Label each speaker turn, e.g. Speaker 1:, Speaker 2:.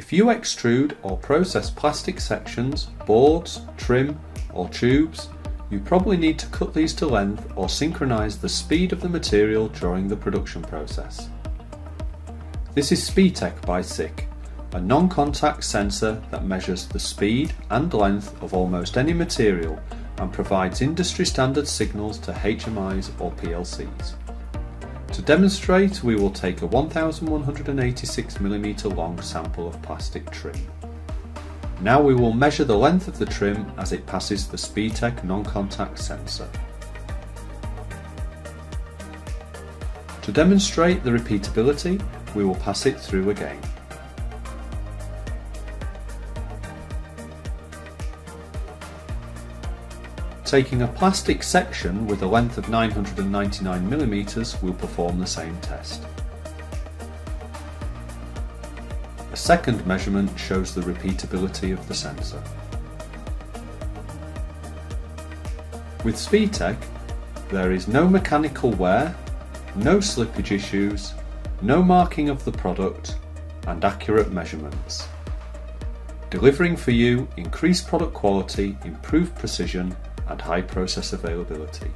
Speaker 1: If you extrude or process plastic sections, boards, trim or tubes, you probably need to cut these to length or synchronise the speed of the material during the production process. This is Speetec by SICK, a non-contact sensor that measures the speed and length of almost any material and provides industry standard signals to HMIs or PLCs. To demonstrate, we will take a 1186mm long sample of plastic trim. Now we will measure the length of the trim as it passes the Speetec non-contact sensor. To demonstrate the repeatability, we will pass it through again. Taking a plastic section with a length of 999mm will perform the same test. A second measurement shows the repeatability of the sensor. With Speetec, there is no mechanical wear, no slippage issues, no marking of the product, and accurate measurements. Delivering for you increased product quality, improved precision, and high process availability.